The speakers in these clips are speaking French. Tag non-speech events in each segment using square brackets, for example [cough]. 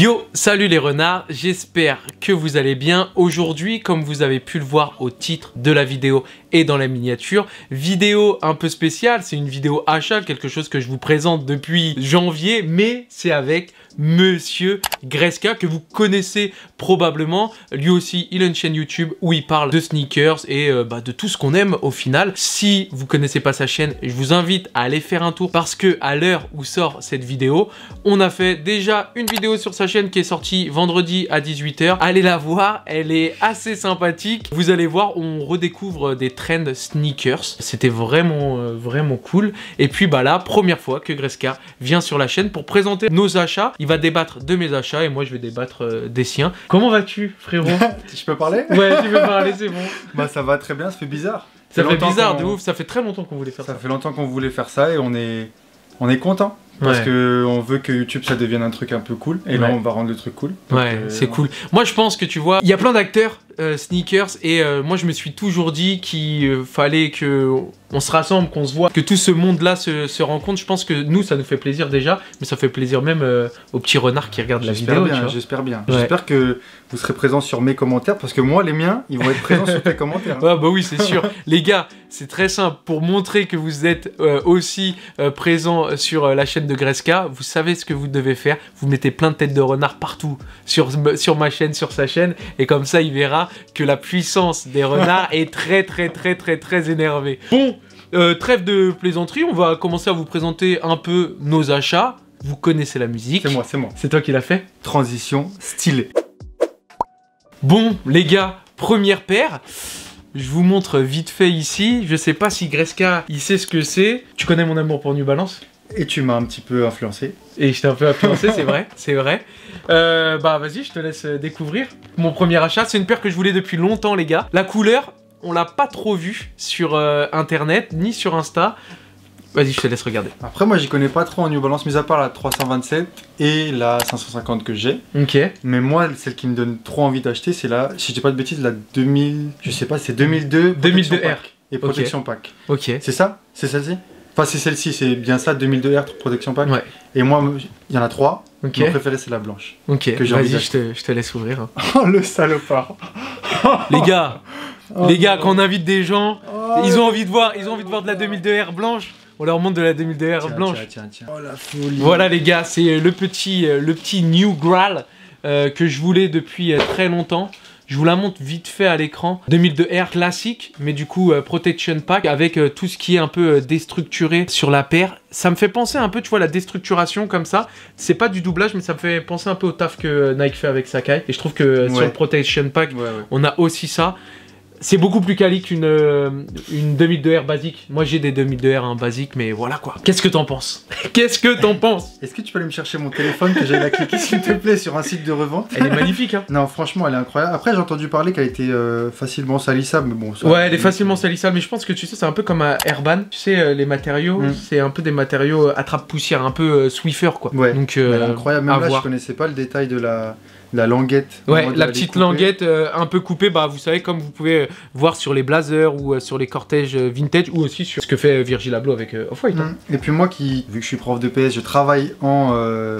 Yo, salut les renards, j'espère que vous allez bien. Aujourd'hui, comme vous avez pu le voir au titre de la vidéo et dans la miniature, vidéo un peu spéciale, c'est une vidéo achat, quelque chose que je vous présente depuis janvier, mais c'est avec Monsieur Greska que vous connaissez probablement. Lui aussi, il a une chaîne YouTube où il parle de sneakers et euh, bah, de tout ce qu'on aime au final. Si vous connaissez pas sa chaîne, je vous invite à aller faire un tour parce que à l'heure où sort cette vidéo, on a fait déjà une vidéo sur sa chaîne qui est sortie vendredi à 18h. Allez la voir, elle est assez sympathique. Vous allez voir, on redécouvre des trends sneakers. C'était vraiment, euh, vraiment cool. Et puis bah là, première fois que Greska vient sur la chaîne pour présenter nos achats. Va débattre de mes achats et moi je vais débattre euh, des siens. Comment vas-tu, frérot [laughs] Je peux parler? Ouais, tu veux parler, c'est bon. [laughs] Bah ça va très bien, ça fait bizarre. Ça fait bizarre de ouf, ça fait très longtemps qu'on voulait faire ça. Ça fait longtemps qu'on voulait faire ça et on est, on est content. Parce Ouais. que on veut que YouTube ça devienne un truc un peu cool. Et là on va rendre le truc cool. Donc, Ouais, euh, c'est cool. Moi, je pense que tu vois, il y a plein d'acteurs euh, sneakers et euh, moi, je me suis toujours dit qu'il euh, fallait que on se rassemble, qu'on se voit, que tout ce monde-là se, se rencontre. Je pense que nous, ça nous fait plaisir déjà, mais ça fait plaisir même euh, aux petits renards qui regardent la J'espère vidéo. tu bien, j'espère bien. Ouais. J'espère que vous serez présents sur mes commentaires parce que moi les miens ils vont être présents sur tes commentaires. hein. Ouais, bah oui, c'est sûr. [laughs] Les gars, c'est très simple. Pour montrer que vous êtes euh, aussi euh, présent sur la chaîne de Greska, vous savez ce que vous devez faire. Vous mettez plein de têtes de renard partout sur, sur ma chaîne, sur sa chaîne. Et comme ça, il verra que la puissance des renards [laughs] est très, très, très, très, très énervée. Bon, euh, trêve de plaisanterie. On va commencer à vous présenter un peu nos achats. Vous connaissez la musique. C'est moi, c'est moi. C'est toi qui l'as fait Transition stylée. Bon, les gars, première paire. Je vous montre vite fait ici. Je sais pas si Greska, il sait ce que c'est. Tu connais mon amour pour New Balance? Et tu m'as un petit peu influencé. Et je t'ai un peu influencé, c'est vrai, [laughs] c'est vrai. Euh, bah vas-y, je te laisse découvrir. Mon premier achat, c'est une paire que je voulais depuis longtemps, les gars. La couleur, on l'a pas trop vue sur euh, internet, ni sur Insta. Vas-y, je te laisse regarder. Après moi j'y connais pas trop en New Balance mis à part la 327 et la 550 que j'ai. Ok. Mais moi, celle qui me donne trop envie d'acheter, c'est la, si je dis pas de bêtises, la 2000, je sais pas, c'est 2002. 2002 protection R. pack Et protection pack. Ok. C'est ça? C'est celle-ci? Enfin, c'est celle-ci, c'est bien ça, 2002 R protection pack. Ouais. Et moi, il y en a trois. Mon préféré, c'est la blanche. Ok. Vas-y, je te, je te laisse ouvrir. hein. [laughs] Oh, le salopard [laughs] les gars, Oh, les gars, quand on invite des gens, Oh, Ils ont envie de voir, ils ont envie de voir de la 2002R blanche. On leur montre de la 2002R tiens, blanche. Tiens, tiens, tiens. Oh, la folie Voilà les gars, c'est le petit, euh, le petit New Graal euh, que je voulais depuis euh, très longtemps. Je vous la montre vite fait à l'écran. 2002R classique, mais du coup euh, Protection Pack avec euh, tout ce qui est un peu euh, déstructuré sur la paire. Ça me fait penser un peu, tu vois, la déstructuration comme ça. C'est pas du doublage, mais ça me fait penser un peu au taf que Nike fait avec Sakai. Et je trouve que sur Ouais. le Protection Pack, Ouais, ouais. on a aussi ça. C'est beaucoup plus quali qu'une euh, une 2002R basique. Moi j'ai des 2002R hein, basiques, mais voilà quoi. Qu'est-ce que t'en penses? [laughs] Qu'est-ce que t'en penses? Est-ce que tu peux aller me chercher mon téléphone que j'aille la cliquer, [laughs] s'il te plaît, sur un site de revente? Elle est magnifique hein Non, franchement, elle est incroyable. Après, j'ai entendu parler qu'elle était euh, facilement salissable, mais bon. ça- Ouais, elle est facilement salissable, mais je pense que tu sais, c'est un peu comme un Airban. Tu sais, euh, les matériaux, Mm. c'est un peu des matériaux attrape-poussière, un peu euh, Swiffer quoi. Ouais, Donc, Elle est incroyable. à Même là, voir. je connaissais pas le détail de la, la languette. Ouais, la petite languette euh, un peu coupée, bah vous savez, comme vous pouvez euh, voir sur les blazers ou euh, sur les cortèges vintage ou aussi sur ce que fait Virgil Abloh avec euh, Off-White. hein. Mm. Et puis moi, qui, vu que je suis prof de PS, je travaille en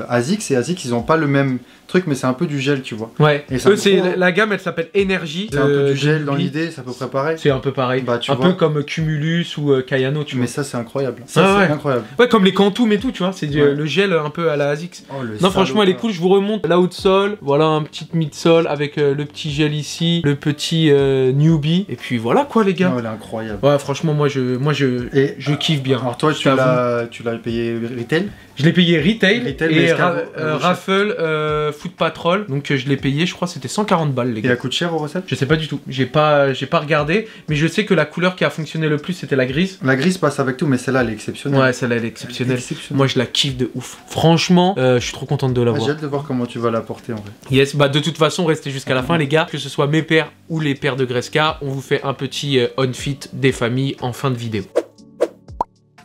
ASICS et ASICS, ils ont pas le même truc, mais c'est un peu du gel, tu vois. Ouais, Et c'est eux, c'est la, la gamme, elle s'appelle Energy. C'est un peu euh, du gel de dans l'idée, c'est à peu près pareil. C'est un peu pareil. Bah, tu un vois. peu comme Cumulus ou euh, Kayano, tu Mais vois. ça, c'est incroyable. Ça, Ah c'est ouais. incroyable. Ouais, comme les Quantum et tout, tu vois. C'est du- Ouais. le gel un peu à la ASICS. Oh, Non, franchement, elle est cool. Je vous remonte la haute sol. Voilà, un petit mid-sol avec euh, le petit gel ici, le petit euh, newbie. Et puis voilà quoi, les gars. Non, elle est incroyable. Ouais, franchement, moi, je, moi, je, Et je kiffe bien. alors toi, tu l'as, tu l'as payé retail? Je l'ai payé retail, Retail, mais et euh, raffle euh, foot patrol. Donc euh, je l'ai payé, je crois, c'était 140 balles, les Et gars. elle coûte cher aux recettes? Je sais pas du tout. J'ai pas, j'ai pas regardé, mais je sais que la couleur qui a fonctionné le plus, c'était la grise. La grise passe avec tout, mais celle-là, elle est exceptionnelle. Ouais, celle-là, elle est Elle est exceptionnelle. Moi, je la kiffe de ouf. Franchement, euh, je suis trop contente de Ah, l'avoir. J'ai hâte de voir comment tu vas la porter en vrai. Yes, bah de toute façon, restez jusqu'à la fin, les gars. Que ce soit mes pères ou les pères de Greska, on vous fait un petit euh, on-fit des familles en fin de vidéo.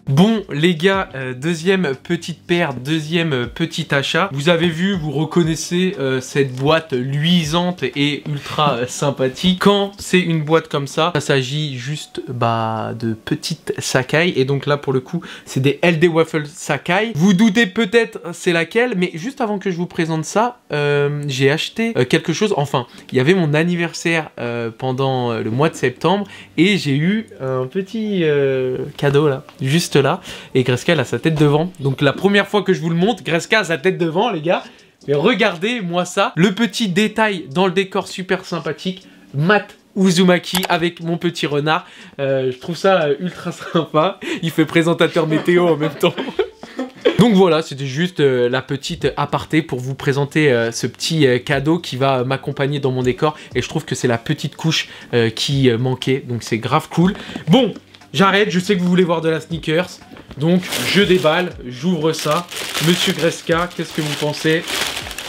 Bon les gars, euh, deuxième petite paire, deuxième euh, petit achat. Vous avez vu, vous reconnaissez euh, cette boîte luisante et ultra sympathique. Quand c'est une boîte comme ça, ça s'agit juste bah, de petites Sakai. Et donc là pour le coup, c'est des LD Waffle Sakai. Vous doutez peut-être c'est laquelle, mais juste avant que je vous présente ça, j'ai acheté quelque chose. Enfin, il y avait mon anniversaire pendant le mois de septembre et j'ai eu un petit cadeau là, là. Et Greska, elle a sa tête devant. Donc la première fois que je vous le montre, Greska a sa tête devant, les gars. Mais regardez-moi ça. Le petit détail dans le décor super sympathique. Matt Uzumaki avec mon petit renard. Euh, je trouve ça ultra [laughs] sympa. Il fait présentateur météo en même temps. [laughs] Donc voilà, c'était juste euh, la petite aparté pour vous présenter euh, ce petit cadeau qui va m'accompagner dans mon décor. Et je trouve que c'est la petite couche qui manquait. Donc c'est grave cool. Bon, J'arrête, je sais que vous voulez voir de la sneakers. Donc, je déballe, j'ouvre ça. Monsieur Greska, qu'est-ce que vous pensez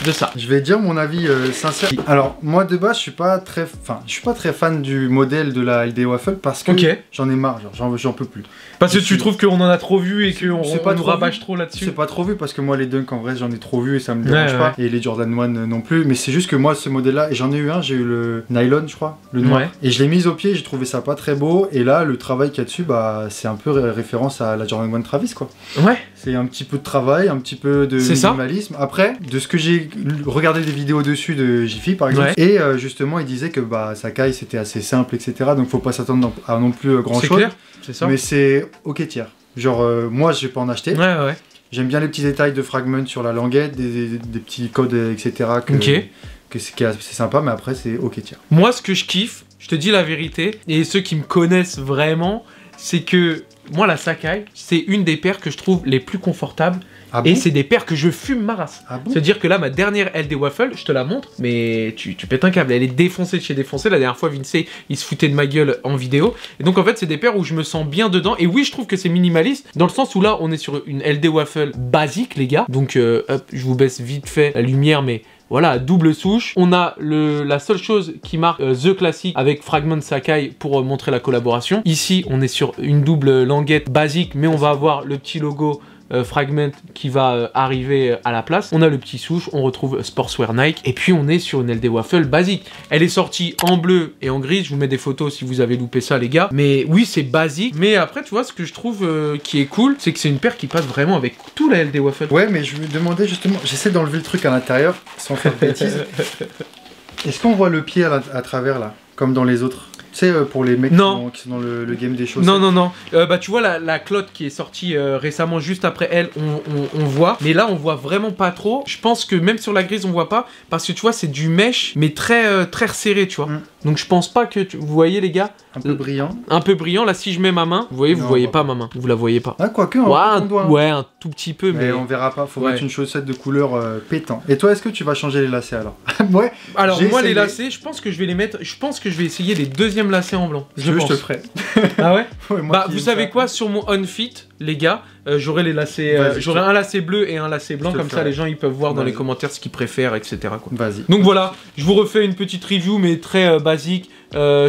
de ça? Je vais dire mon avis euh, sincère. Alors moi de base je suis pas très, enfin je suis pas très fan du modèle de la LD Waffle parce que j'en ai marre, j'en peux plus. Parce que tu trouves qu'on en a trop vu et qu'on on nous rabâche trop là-dessus. C'est pas trop vu parce que moi les Dunk en vrai j'en ai trop vu et ça me dérange pas et les Jordan 1 non plus. Mais c'est juste que moi ce modèle-là j'en ai eu un, j'ai eu le nylon je crois, le noir et je l'ai mis au pied, j'ai trouvé ça pas très beau et là le travail qu'il y a dessus bah c'est un peu référence à la Jordan 1 Travis quoi. Ouais. C'est un petit peu de travail, un petit peu de minimalisme. Après de ce que j'ai regardé des vidéos dessus de Jiffy par exemple, et euh, justement il disait que bah, Sakai c'était assez simple, etc. Donc faut pas s'attendre à non plus euh, grand chose. C'est ça. Mais c'est ok tiers. Genre euh, moi je vais pas en acheter. Ouais ouais. J'aime bien les petits détails de fragments sur la languette, des, petits codes, etc. Que, que c'est sympa, mais après c'est ok tiers. Moi ce que je kiffe, je te dis la vérité, et ceux qui me connaissent vraiment, c'est que moi la Sakai, c'est une des paires que je trouve les plus confortables ah et c'est des paires que je fume ma race. Ah C'est-à-dire que là, ma dernière LD Waffle, je te la montre, mais tu, tu pètes un câble. Elle est défoncée de chez défoncée. La dernière fois, Vince, il se foutait de ma gueule en vidéo. Et donc, en fait, c'est des paires où je me sens bien dedans. Et oui, je trouve que c'est minimaliste, dans le sens où là, on est sur une LD Waffle basique, les gars. Donc, euh, hop, je vous baisse vite fait la lumière, mais voilà, double souche. On a le, la seule chose qui marque euh, The Classic avec Fragment Sakai pour euh, montrer la collaboration. Ici, on est sur une double languette basique, mais on va avoir le petit logo euh, fragment qui va euh, arriver euh, à la place. On a le petit souche, on retrouve Sportswear Nike, et puis on est sur une LD Waffle basique. Elle est sortie en bleu et en gris, je vous mets des photos si vous avez loupé ça les gars. Mais oui, c'est basique, mais après tu vois, ce que je trouve qui est cool, c'est que c'est une paire qui passe vraiment avec tout la LD Waffle. Ouais, mais je me demandais justement, j'essaie d'enlever le truc à l'intérieur, sans faire de bêtises. [laughs] Est-ce qu'on voit le pied à, à travers là, comme dans les autres sais, euh, pour les mecs Qui, sont, dans le, game des choses. Non, non, non. Euh, bah, tu vois, la, la clotte qui est sortie euh, récemment, juste après elle, on, voit. Mais là, on voit vraiment pas trop. Je pense que même sur la grise, on voit pas. Parce que tu vois, c'est du mesh, mais très, très resserré, tu vois. Mm. Donc, je pense pas que. Vous voyez, les gars? Un peu brillant. Un peu brillant. Là, si je mets ma main, vous voyez, vous voyez pas ma main. Vous la voyez pas. Ah, quoique, ouais, un, ouais, un tout petit peu. Mais, on verra pas. Faut mettre une chaussette de couleur pétant. Et toi, est-ce que tu vas changer les lacets alors? [laughs] Ouais. Alors, moi, les lacets, je pense que je vais les mettre. Je pense que je vais essayer les deuxièmes lacets en blanc. Je, je te ferai. [laughs] ah ouais, [laughs] Bah, vous savez quoi Sur mon Unfit, les gars, euh, j'aurai les lacets, euh, j'aurai un lacet bleu et un lacet blanc, comme ça les gens ils peuvent voir dans les commentaires ce qu'ils préfèrent, etc. Vas-y. Donc voilà, je vous refais une petite review, mais très euh, basique.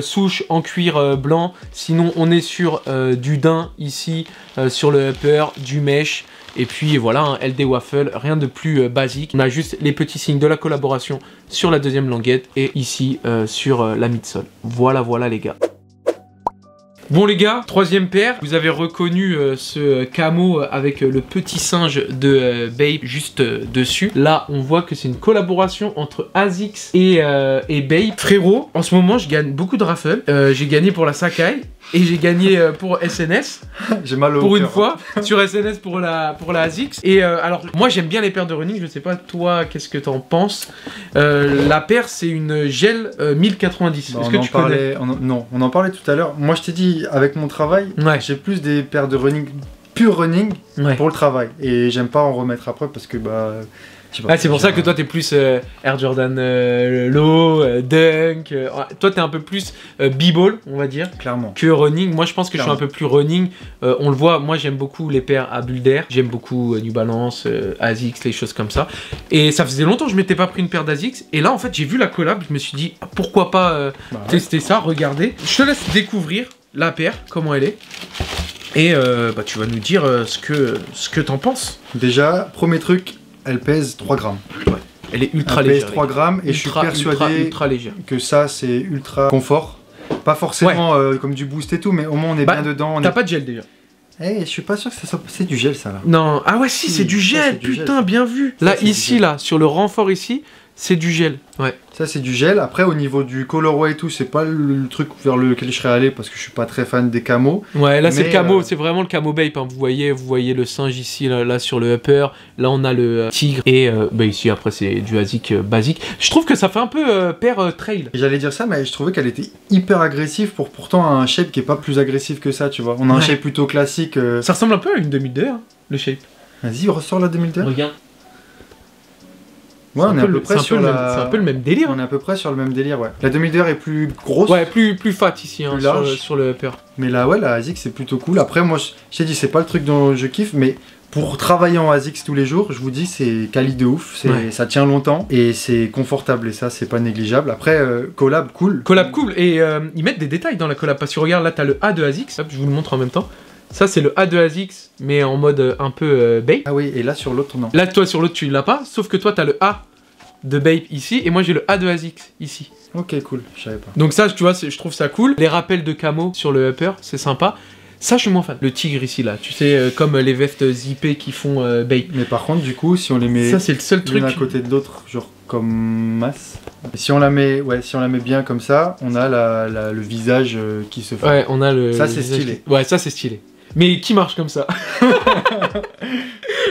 souche en cuir blanc. Sinon, on est sur du daim ici, sur le upper, du mesh. Et puis voilà, un LD Waffle, rien de plus basique. On a juste les petits signes de la collaboration sur la deuxième languette et ici sur la midsole. Voilà, voilà les gars. Bon les gars, troisième paire, vous avez reconnu euh, ce camo avec le petit singe de euh, Babe juste euh, dessus. Là, on voit que c'est une collaboration entre ASICS et, et Babe. Frérot, en ce moment, je gagne beaucoup de raffles. J'ai gagné pour la Sakai et j'ai gagné pour SNS. [laughs] j'ai mal au Pour une fois, sur SNS pour la, pour la ASICS. Et alors, moi j'aime bien les paires de running, je sais pas toi, qu'est-ce que t'en penses? La paire, c'est une gel 1090. Est-ce que tu parlais, Non, on en parlait tout à l'heure. Moi je t'ai dit avec mon travail, j'ai plus des paires de running, pure running pour le travail. Et j'aime pas en remettre après parce que bah. Ah, c'est pour ça que toi t'es plus euh, Air Jordan euh, Low, euh, Dunk. toi t'es un peu plus b-ball, on va dire. Clairement. Que running. Moi je pense que je suis un peu plus running. on le voit, moi j'aime beaucoup les paires à bulle d'air. J'aime beaucoup New Balance, ASICS, les choses comme ça. Et ça faisait longtemps que je m'étais pas pris une paire d'ASICS. Et là en fait j'ai vu la collab, je me suis dit ah, pourquoi pas bah tester ça, regarder. Je te laisse découvrir la paire, comment elle est. Et euh, bah, tu vas nous dire euh, ce que, ce que t'en penses. Déjà, premier truc, elle pèse 3 grammes. Ouais. Elle est ultra elle légère. pèse 3 grammes et je suis persuadé que ça c'est ultra confort. Pas forcément euh, comme du boost et tout, mais au moins on est bah, bien dedans. T'as pas de gel déjà eh, je suis pas sûr que c'est du gel ça là. Non, ah ouais si, c'est du gel, putain, bien vu. Là ici là, sur le renfort ici, c'est du gel. Ouais. Ça, c'est du gel. Après, au niveau du colorway et tout, c'est pas le, truc vers lequel je serais allé parce que je suis pas très fan des camos. Ouais, là, c'est le camo. Euh, c'est vraiment le camo Bape. Hein. Vous, voyez, vous voyez le singe ici, là, sur le upper. Là, on a le euh, tigre. Et euh, bah, ici, après, c'est du ASIC basique. Je trouve que ça fait un peu paire trail. J'allais dire ça, mais je trouvais qu'elle était hyper agressive pour pourtant un shape qui est pas plus agressif que ça, tu vois. On a un shape plutôt classique. Ça ressemble un peu à une 2002, hein, le shape. Vas-y, ressort la 2002. Regarde. Ouais, on est, à peu près sur la... C'est un peu le même délire. On est à peu près sur le même délire, ouais. La 2002 est plus grosse. Ouais, plus, plus fat ici, hein, sur, le, upper. Mais là, ouais, la ASICS c'est plutôt cool. Après, moi, je t'ai dit, c'est pas le truc dont je kiffe, mais pour travailler en ASICS tous les jours, je vous dis, c'est quali de ouf. Ça tient longtemps et c'est confortable et ça, c'est pas négligeable. Après, euh, collab cool. Collab cool. Et euh, ils mettent des détails dans la collab. Parce que regarde, là, t'as le A de ASICS. Hop, je vous le montre en même temps. Ça, c'est le A de ASICS, mais en mode euh, un peu bait. Ah oui, et là, sur l'autre, non. Là, toi, sur l'autre, tu l'as pas. Sauf que toi, t'as le A de Bape ici, et moi j'ai le A de ASICS ici. Ok, cool, je savais pas. Donc ça, tu vois, je trouve ça cool. Les rappels de camo sur le upper, c'est sympa. Ça, je suis moins fan. Le tigre ici, là, tu sais, euh, comme les vestes zippées qui font euh, Bape. Mais par contre, du coup, si on les met ça, c'est le seul truc à côté de l'autre, genre comme masse. si on la met, ouais, si on la met bien comme ça, on a la, le visage euh, qui se fait. Ouais, on a le. Ça, c'est stylé. Ouais, ça, c'est stylé. Mais qui marche comme ça [laughs]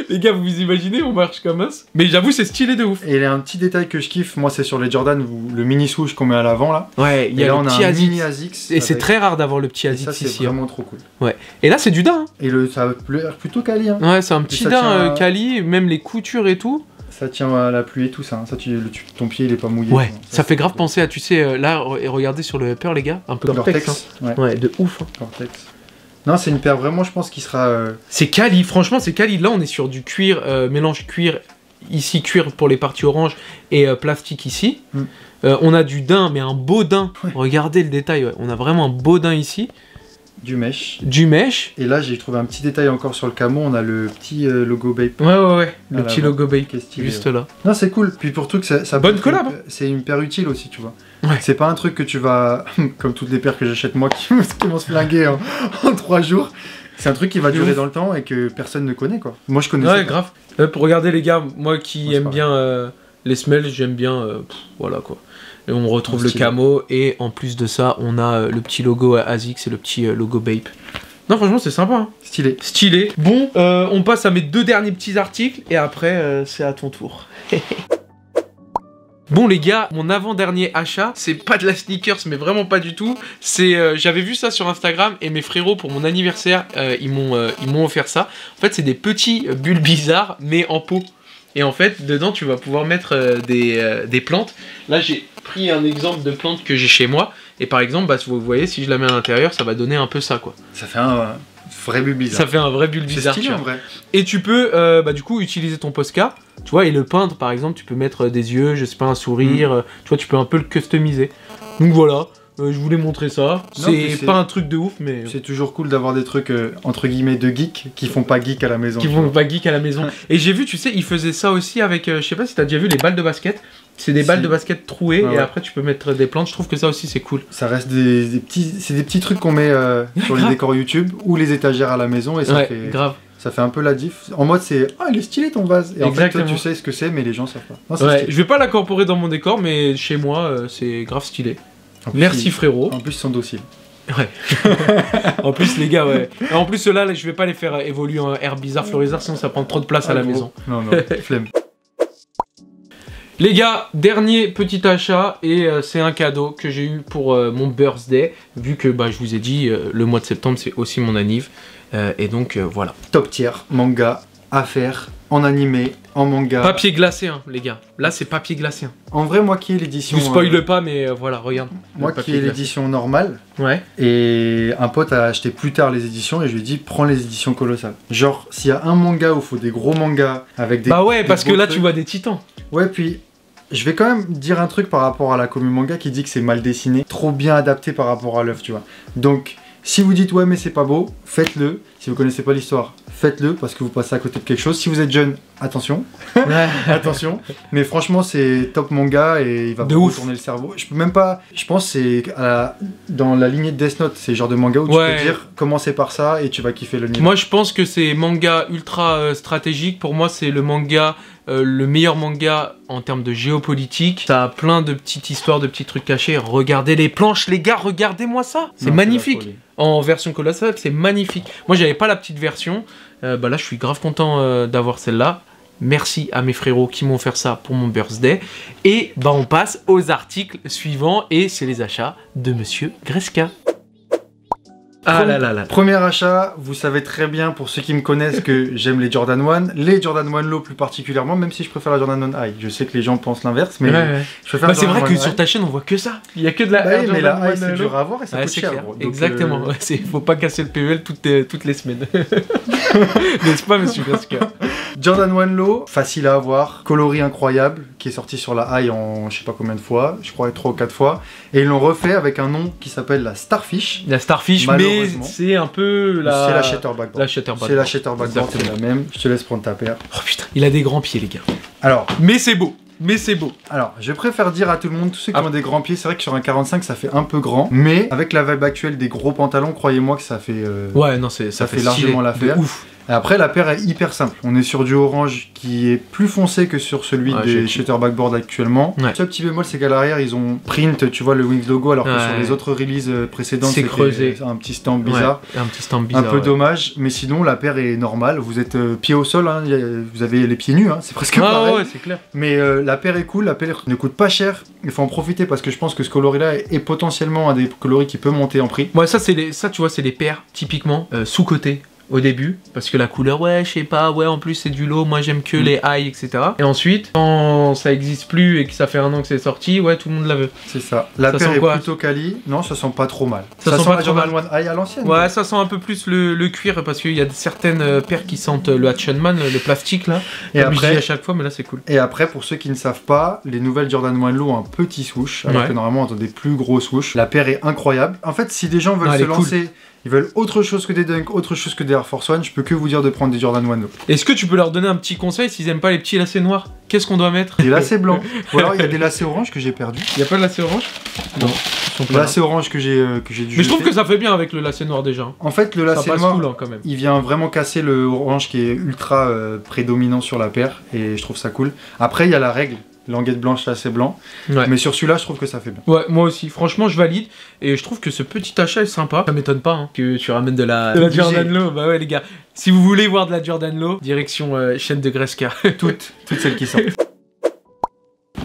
Les gars, vous vous imaginez, on marche comme ça Mais j'avoue, c'est stylé de ouf. Et il y a un petit détail que je kiffe, moi, c'est sur les Jordan, le mini swoosh qu'on met à l'avant là. Ouais, il y a le petit un mini ASICS. Et c'est très rare d'avoir le petit ASICS ici. C'est hein. vraiment trop cool. Ouais. Et là, c'est du daim. Hein. Et le, ça a l'air plutôt quali. Hein. Ouais, c'est un petit daim euh, quali, même les coutures et tout. Ça tient à la pluie et tout ça. Ça, tu, ton pied il est pas mouillé. Ouais, ça, fait grave penser à, tu sais, euh, là, regardez sur le upper, les gars, un peu Gore-Tex. Ouais. de ouf. Gore-Tex. Non, c'est une paire vraiment, je pense, qui sera. Euh, c'est quali, franchement, c'est quali. Là, on est sur du cuir, euh, mélange cuir, ici cuir pour les parties orange et euh, plastique ici. Mm. on a du daim, mais un beau daim. [laughs] Regardez le détail, on a vraiment un beau daim ici. Du mesh. Du mesh. Et là, j'ai trouvé un petit détail encore sur le camo. On a le petit logo Bape. Ouais, ouais, ouais. Le petit logo Bape. Juste là. Non, c'est cool. Puis pour tout que ça. ça Bonne collab. C'est une paire utile aussi, tu vois. C'est pas un truc que tu vas, [laughs] comme toutes les paires que j'achète moi, qui, vont se flinguer en, [laughs] en 3 jours. C'est un truc qui va durer dans le temps et que personne ne connaît quoi. Moi je connais. Ouais, grave. Euh, pour regarder les gars, moi qui aime bien euh, les smells, j'aime bien. Euh, voilà quoi. Et on retrouve le camo et en plus de ça, on a le petit logo ASICS et le petit logo Bape. Non, franchement, c'est sympa. Hein. Stylé. Stylé. Bon, on passe à mes deux derniers petits articles et après, c'est à ton tour. [laughs] Bon les gars, mon avant-dernier achat, c'est pas de la sneakers, mais vraiment pas du tout. C'est, euh, j'avais vu ça sur Instagram et mes frérots pour mon anniversaire, euh, ils m'ont, euh, ils m'ont offert ça. En fait, c'est des petits bulles bizarres, mais en pot. Et en fait, dedans, tu vas pouvoir mettre des, des, plantes. Là, j'ai pris un exemple de plante que j'ai chez moi. Et par exemple, bah, vous voyez, si je la mets à l'intérieur, ça va donner un peu ça, quoi. Ça fait un vrai bulle bizarre. Ça fait un vrai bulle bizarre. Stylé, en vrai. Et tu peux, bah, du coup, utiliser ton Posca, tu vois, et le peindre, par exemple, tu peux mettre des yeux, je sais pas, un sourire, mm. tu vois, tu peux un peu le customiser. Donc voilà, euh, je voulais montrer ça. C'est pas un truc de ouf, mais. C'est toujours cool d'avoir des trucs euh, entre guillemets de geek qui font pas geek à la maison. Qui font pas geek à la maison. [laughs] Et j'ai vu, tu sais, ils faisaient ça aussi avec, je sais pas si t'as déjà vu les balles de basket. C'est des balles de basket trouées et après tu peux mettre des plantes. Je trouve que ça aussi c'est cool. Ça reste des, petits, c'est des petits trucs qu'on met euh, [laughs] sur les décors YouTube ou les étagères à la maison et ça fait grave. Ça fait un peu la diff. En mode c'est ah il est stylé ton vase. Et en fait toi, tu sais ce que c'est mais les gens savent pas. ouais, je vais pas l'incorporer dans mon décor mais chez moi euh, c'est grave stylé. Merci frérot. En plus ils sont dociles. Ouais. [laughs] en plus, les gars, ouais. En plus, ceux-là, je vais pas les faire évoluer en air bizarre, florizard, sinon ça prend trop de place à la maison. Non, non, [laughs] flemme. Les gars, dernier petit achat et euh, c'est un cadeau que j'ai eu pour euh, mon birthday vu que bah, je vous ai dit euh, le mois de septembre c'est aussi mon anniv et donc voilà. Top tier, manga, à faire, en animé, en manga. Papier glacé hein, les gars, là c'est papier glacé. Hein. En vrai moi qui ai l'édition... Je vous spoil pas mais voilà regarde. Moi qui ai l'édition normale ouais. et un pote a acheté plus tard les éditions et je lui ai dit prends les éditions colossales. Genre s'il y a un manga où il faut des gros mangas avec des... Bah ouais parce que là tu vois des titans. Ouais puis je vais quand même dire un truc par rapport à la commune manga qui dit que c'est mal dessiné, trop bien adapté par rapport à l'œuvre, tu vois. Donc, Si vous dites ouais mais c'est pas beau, faites-le. Si vous connaissez pas l'histoire, faites-le parce que vous passez à côté de quelque chose. Si vous êtes jeune, attention. [laughs] attention. Mais franchement, c'est top manga et il va vous tourner le cerveau. Je peux même pas. Je pense c'est dans la lignée de Death Note, c'est le genre de manga où tu peux dire commencez par ça et tu vas kiffer le niveau. Moi, je pense que c'est manga ultra euh, stratégique. Pour moi, c'est le manga euh, le meilleur manga en termes de géopolitique. Ça a plein de petites histoires, de petits trucs cachés. Regardez les planches, les gars, regardez-moi ça. C'est magnifique. En version colossale, c'est magnifique. Moi, j'avais pas la petite version. Euh, bah là, je suis grave content euh, d'avoir celle-là. Merci à mes frérots qui m'ont fait ça pour mon birthday. Et bah on passe aux articles suivants et c'est les achats de Monsieur Greska. Ah là là là. Premier achat, vous savez très bien pour ceux qui me connaissent que [laughs] j'aime les Jordan 1, les Jordan 1 Low plus particulièrement, même si je préfère la Jordan 1 High. Je sais que les gens pensent l'inverse, mais je préfère. Bah, c'est vrai que sur ta chaîne on voit que ça. Il y a que de la bah mais la High c'est dur à avoir et ça coûte cher. Exactement. Il euh... faut pas casser le PEL toutes, les, toutes les semaines. [laughs] N'est-ce pas, Monsieur Gasca Jordan 1 Low, facile à avoir, coloris incroyable, qui est sorti sur la High en je sais pas combien de fois, je crois 3 ou 4 fois, et ils l'ont refait avec un nom qui s'appelle la Starfish. La Starfish, mais c'est un peu la. C'est la Shutterback La Shutterback C'est la Shutterback c'est la même. Je te laisse prendre ta paire. Oh putain, il a des grands pieds, les gars. Alors. Mais c'est beau mais c'est beau. Alors, je préfère dire à tout le monde, tous ceux qui ah. ont des grands pieds, c'est vrai que sur un 45, ça fait un peu grand, mais avec la vibe actuelle des gros pantalons, croyez-moi que ça fait. Euh, ouais, non, ça, ça fait, largement l'affaire. Ouf. Après, la paire est hyper simple. On est sur du orange qui est plus foncé que sur celui des Shutterback Board actuellement. Ouais. Le petit bémol, c'est qu'à l'arrière, ils ont print, tu vois, le Wings logo, alors que sur les autres releases euh, précédentes, c'est creusé. Un petit stamp bizarre. un petit stamp bizarre. Un peu dommage, mais sinon, la paire est normale. Vous êtes euh, pied au sol, hein. vous avez les pieds nus, hein. c'est presque pareil. Ouais, c'est clair. Mais euh, la paire est cool, la paire ne coûte pas cher. Il faut en profiter parce que je pense que ce coloris-là est potentiellement un des coloris qui peut monter en prix. Ouais, ça, les... ça tu vois, c'est les paires typiquement sous-côté au début parce que la couleur ouais je sais pas ouais en plus c'est du lot moi j'aime que mm. les high etc et ensuite quand ça existe plus et que ça fait un an que c'est sorti ouais tout le monde la veut. C'est ça. La paire est plutôt quali. Non ça sent pas trop mal. Ça, sent, pas trop mal. High à l'ancienne. Ouais ça sent un peu plus le, cuir parce qu'il y a certaines euh, paires qui sentent le Man le plastique là. Et après à chaque fois mais là c'est cool. Et après pour ceux qui ne savent pas les nouvelles Jordan 1 Low ont un petit swoosh alors que normalement on a des plus gros swoosh la paire est incroyable. En fait si des gens veulent se lancer ils veulent autre chose que des Dunk, autre chose que des Air Force One, je peux que vous dire de prendre des Jordan 1 Est-ce que tu peux leur donner un petit conseil s'ils aiment pas les petits lacets noirs? Qu'est-ce qu'on doit mettre? Des lacets blancs. [laughs] Ou alors il y a des lacets orange que j'ai perdu. Il y a pas de lacets orange Non. Le lacet orange que j'ai euh, que j'ai dû. Mais je trouve que ça fait bien avec le lacet noir déjà. En fait, le lacet noir, hein, quand même. il vient vraiment casser le orange qui est ultra euh, prédominant sur la paire et je trouve ça cool. Après, il y a la règle languette blanche là c'est blanc. Mais sur celui-là, je trouve que ça fait bien. Ouais, moi aussi. Franchement, je valide. Et je trouve que ce petit achat est sympa. Ça m'étonne pas hein, que tu ramènes de la, de la Jordan Low. Bah ouais, les gars. Si vous voulez voir de la Jordan Low, direction euh, chaîne de Gresca. toutes, [laughs] toutes celles qui sortent.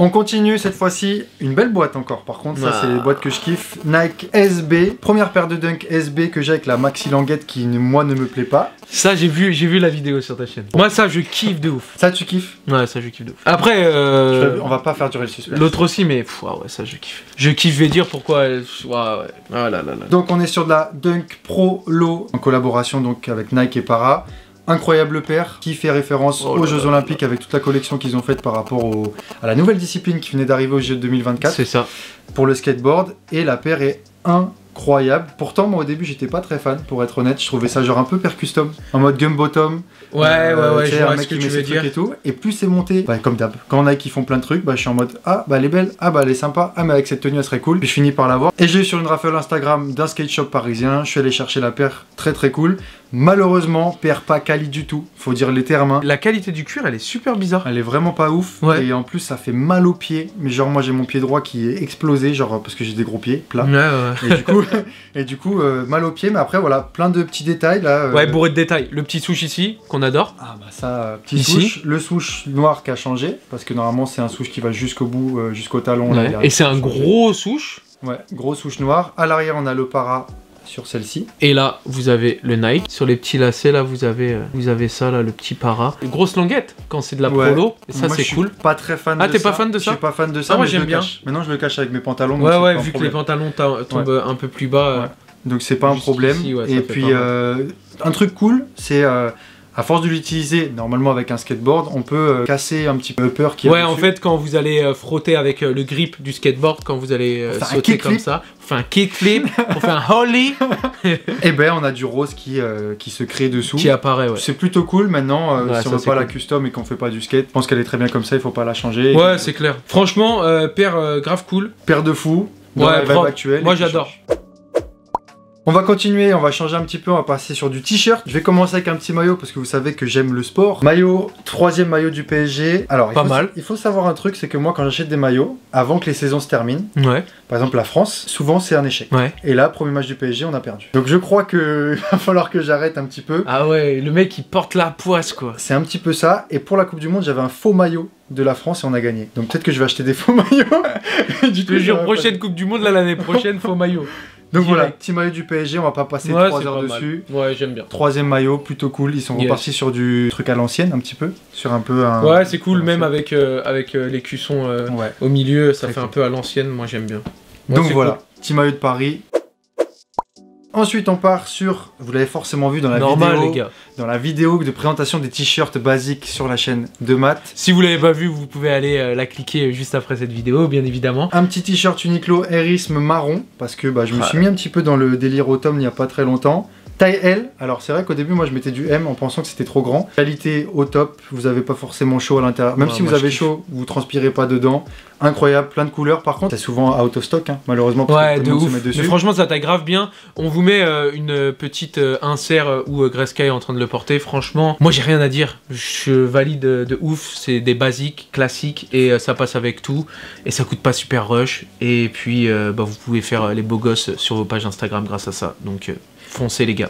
On continue cette fois-ci, une belle boîte encore. Par contre, ça c'est les boîtes que je kiffe. Nike SB, première paire de Dunk SB que j'ai avec la maxi languette qui moi ne me plaît pas. Ça j'ai vu, j'ai vu la vidéo sur ta chaîne. Moi ça je kiffe de ouf. Ça tu kiffes? Ouais, ça je kiffe de ouf. Après, euh... on va pas faire durer le suspense. L'autre aussi, mais ouais, ça je kiffe. Je kiffe, vais dire pourquoi. Ouais, ouais. Ah là, là, là. Donc on est sur de la Dunk Pro Low en collaboration donc avec Nike et Para incroyable paire qui fait référence oh aux Jeux Olympiques avec toute la collection qu'ils ont faite par rapport à la nouvelle discipline qui venait d'arriver aux Jeux 2024. C'est ça. Pour le skateboard. Et la paire est incroyable. Pourtant, moi au début, j'étais pas très fan, pour être honnête. Je trouvais ça genre un peu per custom, en mode gum bottom. Ouais, euh, ouais, ouais, je vois ce que tu veux dire. Et, tout. et plus c'est monté, bah, comme d'hab. Quand on a qui font plein de trucs, bah, je suis en mode Ah, bah elle est belle, ah, bah elle est sympa, ah, mais avec cette tenue, elle serait cool. Puis je finis par l'avoir. Et j'ai eu sur une raffle Instagram d'un skate shop parisien. Je suis allé chercher la paire très très cool. Malheureusement, perd pas quali du tout, faut dire les termes. Hein. La qualité du cuir, elle est super bizarre. Elle est vraiment pas ouf. Et en plus, ça fait mal aux pieds. Mais genre, moi, j'ai mon pied droit qui est explosé, genre, parce que j'ai des gros pieds, plats. Et du coup, [laughs] et du coup euh, mal aux pieds. Mais après, voilà, plein de petits détails là. Euh. Ouais, bourré de détails. Le petit souche ici, qu'on adore. Ah, bah ça, petit ici. souche. Le souche noir qui a changé, parce que normalement, c'est un souche qui va jusqu'au bout, euh, jusqu'au talon. et c'est un gros souche. Ouais, gros souche noir. À l'arrière, on a le para sur celle-ci. Et là, vous avez le Nike. Sur les petits lacets, là, vous avez, euh, vous avez ça, là, le petit para. Une grosse languette quand c'est de la polo. Et ça, c'est cool. Pas très fan ah, de ça. Ah, t'es pas fan de ça Je suis pas fan de ça. Ah, moi, j'aime bien. Maintenant, je le cache avec mes pantalons. Ouais, ouais, vu que les pantalons tombent un peu plus bas. Donc, c'est pas un problème. et puis, euh, un truc cool, c'est. Euh, à force de l'utiliser normalement avec un skateboard, on peut euh, casser un petit peu peur qui Ouais, en fait, quand vous allez euh, frotter avec le grip du skateboard, quand vous allez sauter comme ça, on fait un kickflip, on fait un holly. Et [laughs] eh ben, on a du rose qui, qui se crée dessous. Qui apparaît, ouais. C'est plutôt cool maintenant. si on veut pas la custom et qu'on fait pas du skate, je pense qu'elle est très bien comme ça, il faut pas la changer. Ouais, c'est clair. Franchement, paire grave cool. Paire de fou. ouais, actuelle. Moi j'adore. On va continuer, on va changer un petit peu, on va passer sur du t-shirt. Je vais commencer avec un petit maillot parce que vous savez que j'aime le sport. Maillot, troisième maillot du PSG. Alors, pas mal. Il faut savoir un truc, c'est que moi quand j'achète des maillots, avant que les saisons se terminent, ouais. par exemple la France, souvent c'est un échec. Ouais. Et là, premier match du PSG, on a perdu. Donc je crois que [laughs] va falloir que j'arrête un petit peu. Ah ouais, le mec il porte la poisse quoi. C'est un petit peu ça. Et pour la Coupe du Monde, j'avais un faux maillot de la France et on a gagné. Donc peut-être que je vais acheter des faux [laughs] maillots. [laughs] du coup, prochaine Coupe du Monde là l'année prochaine, faux maillot. Donc voilà, petit maillot du PSG, on va pas passer 3 heures dessus. Ouais, j'aime bien. Troisième maillot, plutôt cool. Ils sont repartis sur du truc à l'ancienne un petit peu, sur un peu un. Ouais, c'est cool, même avec euh, avec euh, les cuissons euh, au milieu, ça fait un peu à l'ancienne. Moi, j'aime bien. Donc voilà, petit maillot de Paris. Ensuite, on part sur, vous l'avez forcément vu dans la vidéo, les gars. dans la vidéo de présentation des t-shirts basiques sur la chaîne de Matt. Si vous l'avez pas vu, vous pouvez aller euh, la cliquer juste après cette vidéo, bien évidemment. Un petit t-shirt Uniqlo Erisme marron, parce que bah, je me suis mis un petit peu dans le délire automne il n'y a pas très longtemps. Taille L, alors c'est vrai qu'au début moi je mettais du M en pensant que c'était trop grand. Qualité au top, vous avez pas forcément chaud à l'intérieur. Même si vous avez chaud, vous transpirez pas dedans. Incroyable, plein de couleurs par contre. C'est souvent out of stock hein, malheureusement. ouais, de ouf. Mais franchement ça taille grave bien. On vous met euh, une petite euh, insert euh, où Greska est en train de le porter. Franchement, moi j'ai rien à dire. Je valide de ouf. C'est des basiques, classiques et ça passe avec tout. Et ça coûte pas super rush. Et puis bah, vous pouvez faire les beaux gosses sur vos pages Instagram grâce à ça. Donc Foncez les gars.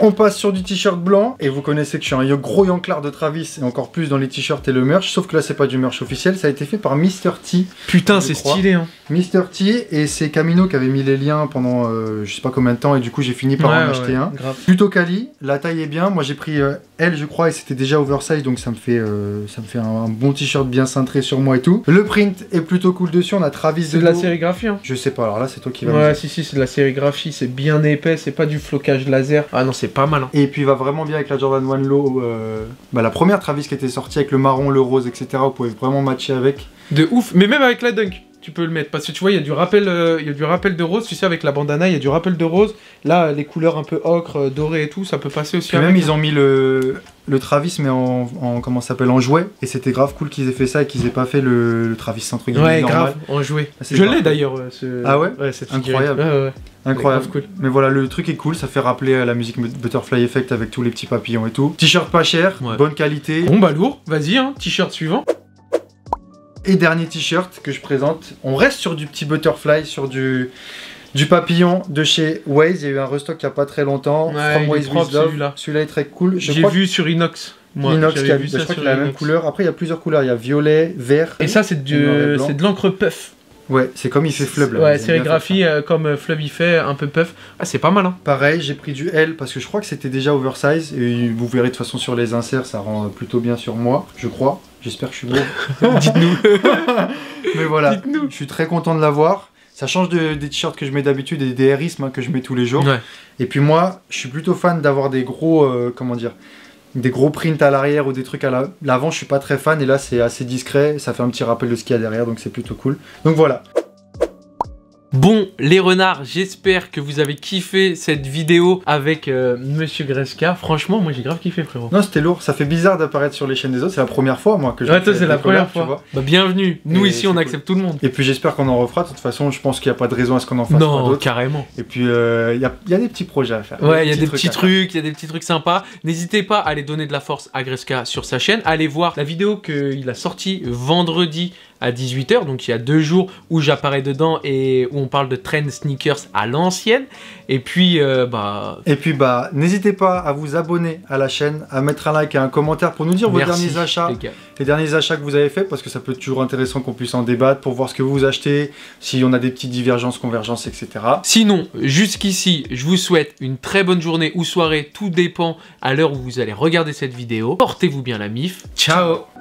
On passe sur du t-shirt blanc, et vous connaissez que je suis un gros yanclar de Travis, et encore plus dans les t-shirts et le merch, sauf que là c'est pas du merch officiel, ça a été fait par Mr. T. Putain, c'est stylé hein. Mr. T, et c'est Camino qui avait mis les liens pendant euh, je sais pas combien de temps, et du coup j'ai fini par en acheter un. Plutôt quali, la taille est bien, moi j'ai pris euh, L je crois, et c'était déjà oversize, donc ça me fait, euh, ça me fait un, bon t-shirt bien cintré sur moi et tout. Le print est plutôt cool dessus, on a Travis C'est de la sérigraphie hein. Je sais pas, alors là c'est toi qui vas Ouais, si si, c'est de la sérigraphie, c'est bien épais, c'est pas du flocage laser. Ah non, c'est pas mal. Hein. Et puis il va vraiment bien avec la Jordan 1 Low. Euh, bah, la première Travis qui était sortie avec le marron, le rose, etc. Vous pouvez vraiment matcher avec. De ouf, mais même avec la Dunk tu peux le mettre. Parce que tu vois, il y a du rappel, euh, il y a du rappel de rose. Tu sais, avec la bandana, il y a du rappel de rose. Là, les couleurs un peu ocre, euh, doré et tout, ça peut passer aussi. même, ils ont mis le, le Travis, mais en, en comment s'appelle, en jouet. Et c'était grave cool qu'ils aient fait ça et qu'ils aient pas fait le, Travis entre guillemets Ouais, grave, en jouet. Ah, Je l'ai d'ailleurs. Ah ouais, Incroyable. Incroyable. Cool. Mais voilà, le truc est cool, ça fait rappeler à la musique Butterfly Effect avec tous les petits papillons et tout. T-shirt pas cher, bonne qualité. Bon bah lourd, vas-y, hein, t-shirt suivant. Et dernier t-shirt que je présente, on reste sur du petit Butterfly, sur du, du papillon de chez Waze. Il y a eu un restock il n'y a pas très longtemps. From Waze celui-là. Celui-là est très cool. J'ai vu sur Inox. Moi, Inox, qui a, vu je crois qu'il a la même couleur. Après, il y a plusieurs couleurs. Il y a violet, vert. Et ça, c'est de, de l'encre puff. Ouais, c'est comme il fait Flub là. Ouais, sérigraphie euh, comme euh, Flub il fait, un peu puff. Ah, c'est pas mal hein. Pareil, j'ai pris du L parce que je crois que c'était déjà oversize et vous verrez de toute façon sur les inserts, ça rend plutôt bien sur moi, je crois. J'espère que je suis beau. [laughs] Dites-nous. [laughs] Mais voilà, je suis très content de l'avoir. Ça change de, des t-shirts que je mets d'habitude et des DRismes hein, que je mets tous les jours. Et puis moi, je suis plutôt fan d'avoir des gros, euh, comment dire, des gros prints à l'arrière ou des trucs à l'avant, je suis pas très fan et là c'est assez discret, ça fait un petit rappel de ce qu'il y a derrière donc c'est plutôt cool. Donc voilà. Bon, les renards, j'espère que vous avez kiffé cette vidéo avec euh, Monsieur Greska. Franchement, moi j'ai grave kiffé, frérot. Non, c'était lourd. Ça fait bizarre d'apparaître sur les chaînes des autres. C'est la première fois, moi, que je. Ouais, toi, c'est la première fois. Bah, bienvenue. Nous, ici, on accepte tout le monde. Et puis, j'espère qu'on en refera. De toute façon, je pense qu'il n'y a pas de raison à ce qu'on en fasse non, carrément. Et puis, euh, il y, a, y, a, des petits projets à faire. Ouais, il y a des petits trucs, il y a des petits trucs sympas. N'hésitez pas à aller donner de la force à Greska sur sa chaîne. Allez voir la vidéo qu'il a sortie vendredi à 18h, donc il y a deux jours où j'apparais dedans et où on parle de trend sneakers à l'ancienne. Et puis, euh, bah... Et puis, bah, n'hésitez pas à vous abonner à la chaîne, à mettre un like et un commentaire pour nous dire vos derniers achats, les, derniers achats que vous avez fait, parce que ça peut être toujours intéressant qu'on puisse en débattre pour voir ce que vous achetez, si on a des petites divergences, convergences, etc. Sinon, jusqu'ici, je vous souhaite une très bonne journée ou soirée, tout dépend à l'heure où vous allez regarder cette vidéo. Portez-vous bien la mif. Ciao